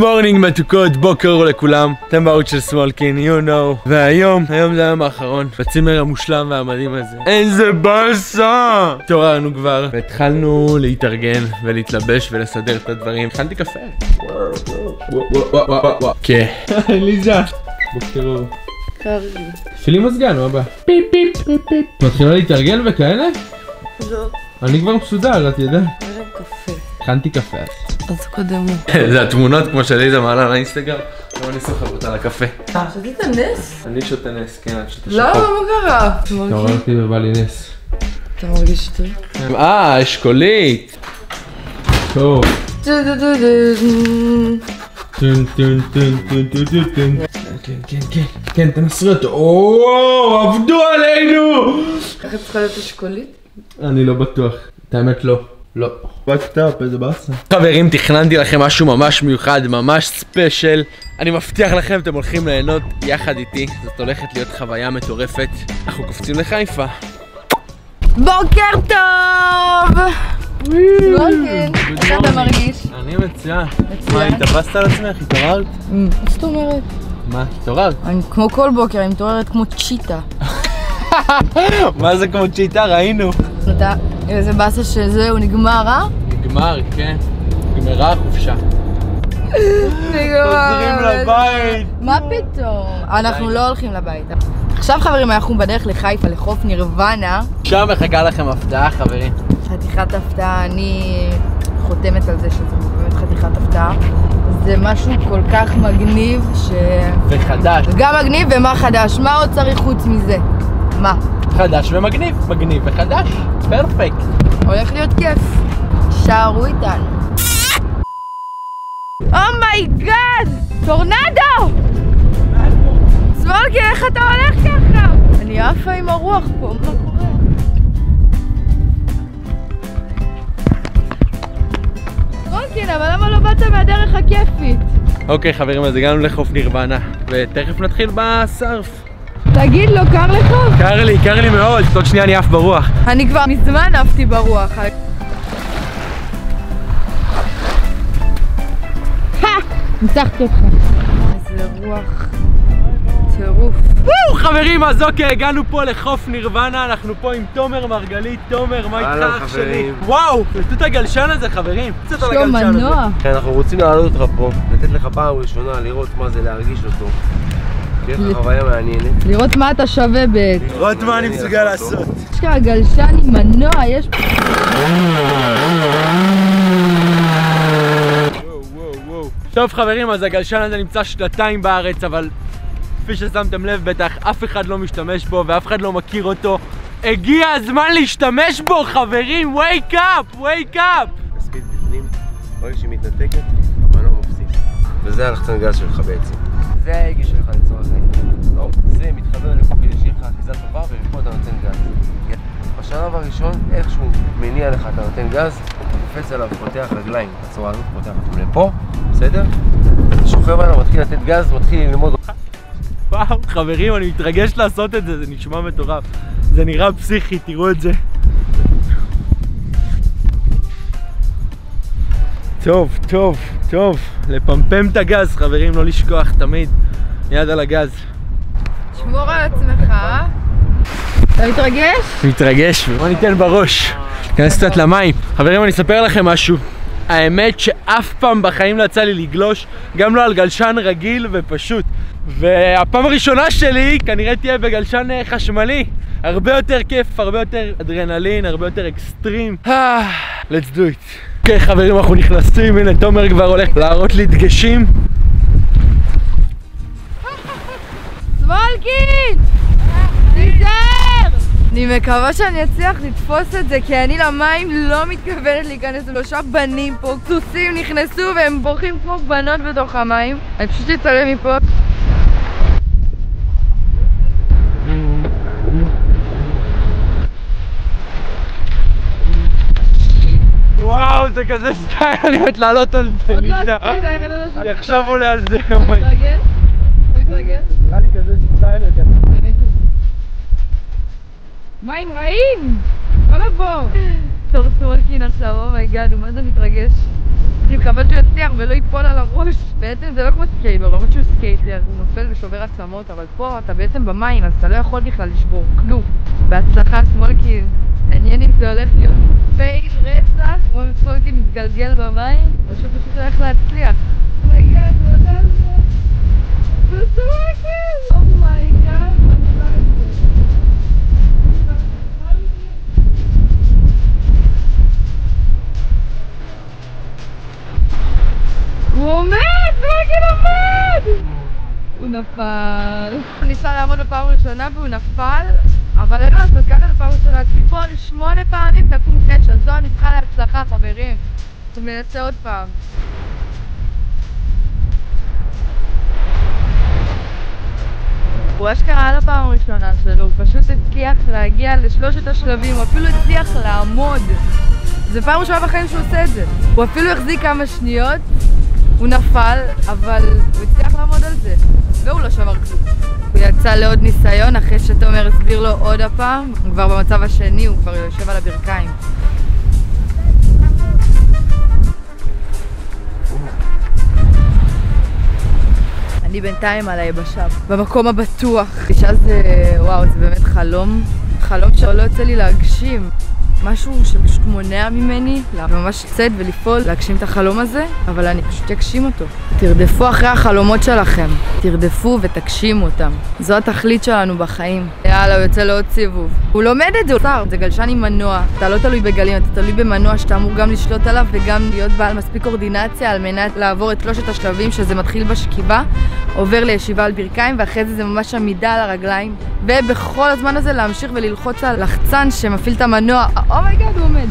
morning מתוקות, בוקר אור לכולם, אתם בערוץ של סמולקין, you know. והיום, היום זה היום האחרון בצימר המושלם והמדהים הזה. איזה באסה! התעוררנו כבר. והתחלנו להתארגן ולהתלבש ולסדר את הדברים. הכנתי קפה. כן. אליזה בוקר אור. תפעילי מזגן, מה הבעיה? פיפ פיפ פיפ פיפ. מתחילה להתארגן וכאלה? לא, אני כבר מסודר, את יודעת. הכנתי קפה אז קודם הוא. זה התמונות כמו שליזה מעלה לאינסטגרם, עכשיו אני סוחב אותה לקפה. שתית נס? אני שותה נס, כן, את שותה לא, שחור. מה קרה? התעוררתי ובא לי נס. אתה מרגיש טוב? אה, אשכולית. טוב. דו דו דו דו. טון טון טון טון טון טון טון. כן, כן, כן, כן, תנסרי אותו. או, עבדו עלינו! ככה צריכה להיות אשכולית? אני לא בטוח. את האמת לא. לא. בקטאפ, איזה באסה. חברים, תכננתי לכם משהו ממש מיוחד, ממש special. אני מבטיח לכם, אתם הולכים ליהנות יחד איתי. זאת הולכת להיות חוויה מטורפת. אנחנו קופצים לחיפה. בוקר טוב! איך אתה מרגיש? אני מצוין. מצוין. מה, התאפסת על עצמך? התעוררת? מה זאת אומרת? מה, התעוררת? אני כמו כל בוקר, אני מתעוררת כמו צ'יטה. מה זה כמו צ'יטה? ראינו. אתה, איזה באסה שזהו, נגמר, אה? נגמר, כן. נגמרה החופשה. חוזרים לבית. מה פתאום? אנחנו לא הולכים לבית. עכשיו חברים, אנחנו בדרך לחיפה, לחוף נירוונה. שם מחכה לכם הפתעה, חברים. חתיכת הפתעה, אני חותמת על זה שזה באמת חתיכת הפתעה. זה משהו כל כך מגניב ש... וחדש. גם מגניב ומה חדש? מה עוד צריך חוץ מזה? מה? חדש ומגניב. מגניב וחדש. perfect. הולך להיות כיף. תישארו איתנו. oh my god! טורנדו! סמולקי, איך אתה הולך ככה? אני עפה עם הרוח פה, מה קורה? סמולקין, אבל למה לא באת מהדרך הכיפית? אוקיי, חברים, אז הגענו לחוף נירוונה. ותכף נתחיל בסרף. תגיד לו, קר לך? קר לי, קר לי מאוד. עוד שנייה אני עף ברוח. אני כבר מזמן עפתי ברוח. ניצחתי אותך. איזה רוח טירוף. וואו, חברים, אז אוקיי, הגענו פה לחוף נירוונה, אנחנו פה עם תומר מרגלית. תומר, מה איתך אח שלי? וואו, תעשו את הגלשן הזה, חברים. קצת על הגלשן הזה. מנוע. כן, אנחנו רוצים להעלות אותך פה, לתת לך פעם ראשונה לראות מה זה להרגיש אותו. לך חוויה מעניינת. לראות מה אתה שווה בעצם. לראות מה אני מסוגל לעשות. יש כאן גלשן עם מנוע, יש. טוב חברים, אז הגלשן הזה נמצא שנתיים בארץ, אבל כפי ששמתם לב בטח, אף אחד לא משתמש בו ואף אחד לא מכיר אותו. הגיע הזמן להשתמש בו, חברים! wake up! wake up! תספיד בפנים, ברגע שהיא מתנתקת, המנוע מפסיק. וזה הלחצן גז שלך בעצם. זה ההגה שלך לצורך העניין. לא, זה מתחבר לפה כדי שיהיה לך אחיזה טובה ומפה אתה נותן גז. בשלב הראשון, איכשהו מניע לך, אתה נותן גז, קופץ עליו, פותח רגליים בצורה הזאת, פותח אותם לפה, בסדר? שוכב עליו, מתחיל לתת גז, מתחיל ללמוד וואו, חברים, אני מתרגש לעשות את זה, זה נשמע מטורף. זה נראה פסיכי, תראו את זה. טוב, טוב, טוב, לפמפם את הגז, חברים, לא לשכוח, תמיד. יד על הגז. שמור על עצמך. אתה מתרגש? מתרגש, בוא ניתן בראש. ניכנס קצת למים. חברים, אני אספר לכם משהו. האמת שאף פעם בחיים לא יצא לי לגלוש, גם לא על גלשן רגיל ופשוט. והפעם הראשונה שלי כנראה תהיה בגלשן אה, חשמלי. הרבה יותר כיף, הרבה יותר אדרנלין, הרבה יותר אקסטרים. אה, let's do it. אוקיי חברים, אנחנו נכנסים, הנה תומר כבר הולך להראות לי דגשים. סמולקין! אני מקווה שאני אצליח לתפוס את זה כי אני למים לא מתכוונת להיכנס שלושה בנים פה סוסים נכנסו והם בורחים כמו בנות בתוך המים אני פשוט אצלם מפה זה כזה style, אני מת לעלות על זה, לא ניסה. אני לא עכשיו עולה על זה, אוי. נראה לי כזה יותר. מים רעים! לא לבור! תור סמולקין עכשיו, oh my god, הוא מה זה מתרגש? אני מקווה שהוא יצליח ולא ייפול על הראש. בעצם זה לא כמו סקייטבורד, למרות שהוא סקייטר, הוא נופל ושובר עצמות, אבל פה אתה בעצם במים, אז אתה לא יכול בכלל לשבור כלום. בהצלחה, סמולקין. מעניין אם זה הולך להיות fail רצח, כמו סמולקין מתגלגל במים, או שהוא פשוט הולך להצליח. oh my god, זה. וסמולקין! oh my god, הוא עומד! סמולקין עומד! הוא נפל. הוא ניסה לעמוד בפעם הראשונה והוא נפל, אבל אין לעשות, ככה פעם ראשונה. תיפול שמונה פעמים, תקום תשע. זו הנבחרה להצלחה, חברים. הוא מנסה עוד פעם. הוא אשכרה על הפעם הראשונה שלו, הוא פשוט הצליח להגיע לשלושת השלבים, הוא אפילו הצליח לעמוד. זה פעם ראשונה בחיים שהוא עושה את זה. הוא אפילו החזיק כמה שניות, הוא נפל, אבל הוא הצליח לעמוד על זה. והוא לא שבר כלום. הוא יצא לעוד ניסיון אחרי שתומר הסביר לו עוד הפעם. הוא כבר במצב השני, הוא כבר יושב על הברכיים. אני בינתיים על היבשה, במקום הבטוח. אישה זה, וואו, זה באמת חלום. חלום שלא יוצא לי להגשים. משהו שפשוט מונע ממני ממש לצאת ולפעול, להגשים את החלום הזה, אבל אני פשוט אגשים אותו. תרדפו אחרי החלומות שלכם, תרדפו ותגשימו אותם. זו התכלית שלנו בחיים. יאללה, הוא יוצא לעוד סיבוב. הוא לומד את זה, הוא שר, זה גלשן עם מנוע. אתה לא תלוי בגלים, אתה תלוי במנוע שאתה אמור גם לשלוט עליו וגם להיות בעל מספיק קורדינציה על מנת לעבור את שלושת השלבים, שזה מתחיל בשכיבה, עובר לישיבה על ברכיים, ואחרי זה זה ממש עמידה על הרגליים. ובכל הזמן הזה להמשיך וללחוץ על לחצן שמפעיל את המנוע. oh my god, הוא עומד.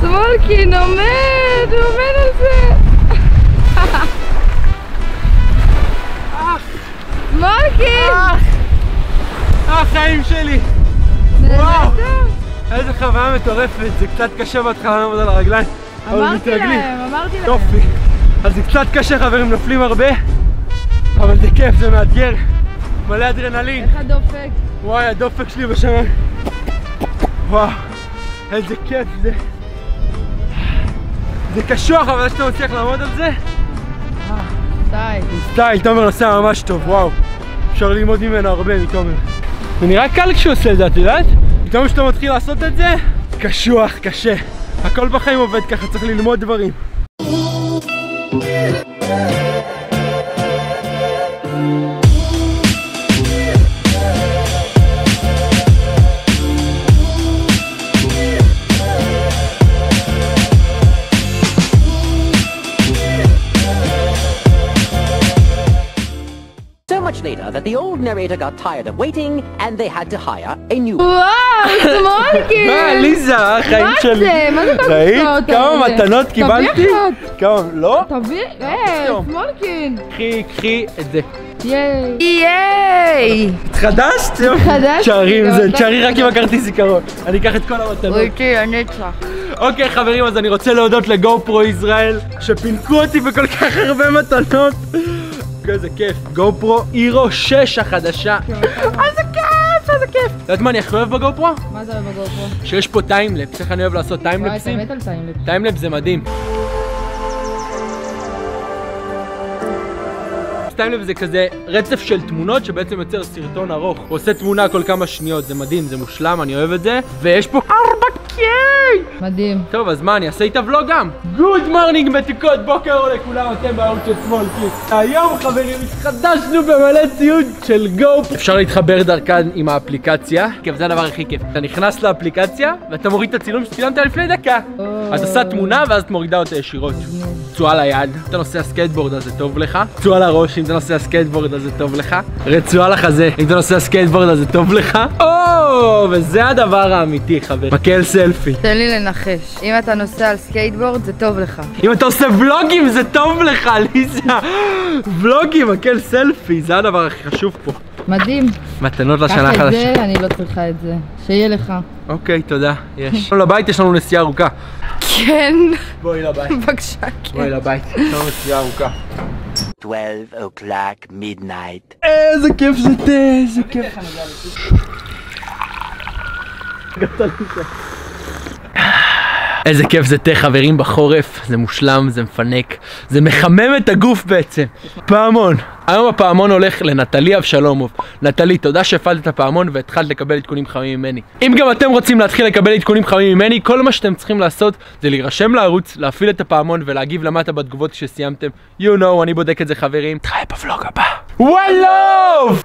סמולקין עומד, החיים שלי! וואו! איזה חוויה מטורפת, זה קצת קשה בהתחלה לעמוד על הרגליים, אמרתי. להם, אמרתי להם. יופי. אז זה קצת קשה חברים, נופלים הרבה, אבל זה כיף, זה מאתגר. מלא אדרנלין. איך הדופק? וואי, הדופק שלי בשמיים. וואו, איזה כיף זה. זה קשוח, אבל שאתה מצליח לעמוד על זה, די. סטייל, תומר עושה ממש טוב, וואו. אפשר ללמוד ממנו הרבה, מתומר. זה נראה קל כשהוא עושה את זה, את יודעת? פתאום כשאתה מתחיל לעשות את זה, קשוח, קשה. הכל בחיים עובד ככה, צריך ללמוד דברים. Old narrator got tired of waiting and they had to hire a new one. וואו, סמולקין! מה, ליזה, החיים מה שלי. זה? מה זה כל ראית כמה? מתנות תביא קיבלתי? אחת. כמה, לא? תביא, אה. סמולקין. קחי, קחי את זה. ייי. ייי! התחדשת? התחדשתי, תשארי עם זה, תשארי רק עם התחדשת. הכרטיס זיכרון. אני אקח את כל המתנות. אוקיי, הנצח. אוקיי חברים, אז אני רוצה להודות לגו פרו ישראל, שפינקו אותי בכל כך הרבה מתנות. איזה כיף. GoPro Hero 6 החדשה. איזה כיף, איזה כיף. את יודעת מה אני הכי אוהב ב GoPro? מה זה ב GoPro? שיש פה timelapse, איך אני אוהב לעשות וואי, את הטיימלפסים? מת על timelapse. timelapse זה מדהים. timelapse זה כזה רצף של תמונות שבעצם יוצר סרטון ארוך. הוא עושה תמונה כל כמה שניות, זה מדהים, זה מושלם, אני אוהב את זה. ויש פה 4K! מדהים. טוב, אז מה, אני אעשה איתה ולוג גם? good morning מתוקות, בוקר אור לכולם, אתם בערוץ של סמולקין. היום חברים, התחדשנו במלא ציוד של GoPro. אפשר להתחבר דרכן עם האפליקציה, כי זה הדבר הכי כיף. אתה נכנס לאפליקציה, ואתה מוריד את הצילום שצילמת לפני דקה. את עושה תמונה, ואז את מורידה אותה ישירות. רצועה ליד, אם אתה נוסע סקייטבורד אז זה טוב לך. רצועה לראש, אם אתה נוסע סקייטבורד אז זה טוב לך. רצועה לחזה, אם אתה נוסע סקייטבורד אז זה טוב לך. או, וזה הדבר האמיתי, חבר. מקל סלפי. תן לי לנחש. אם אתה נוסע על סקייטבורד, זה טוב לך. אם אתה עושה ולוגים זה טוב לך, ליזה. ולוגים, מקל סלפי, זה הדבר הכי חשוב פה. מדהים. מתנות ככה לשנה החדשה. זה, אני לא צריכה את זה. שיהיה לך. אוקיי, תודה. יש. לבית יש לנו נסיעה ארוכה. כן. בואי לבית. בבקשה, כן. בואי לבית. יש לנו נסיעה ארוכה. 12 o'clock midnight. איזה כיף זה תה, איזה כיף. איזה כיף זה תה חברים בחורף, זה מושלם, זה מפנק, זה מחמם את הגוף בעצם. פעמון, היום הפעמון הולך לנטלי אבשלומוב. נטלי, תודה שהפעלת את הפעמון והתחלת לקבל עדכונים חמים ממני. אם גם אתם רוצים להתחיל לקבל עדכונים חמים ממני, כל מה שאתם צריכים לעשות זה להירשם לערוץ, להפעיל את הפעמון ולהגיב למטה בתגובות כשסיימתם. You know, אני בודק את זה חברים. נתראה בוולוג הבא. וואלוב!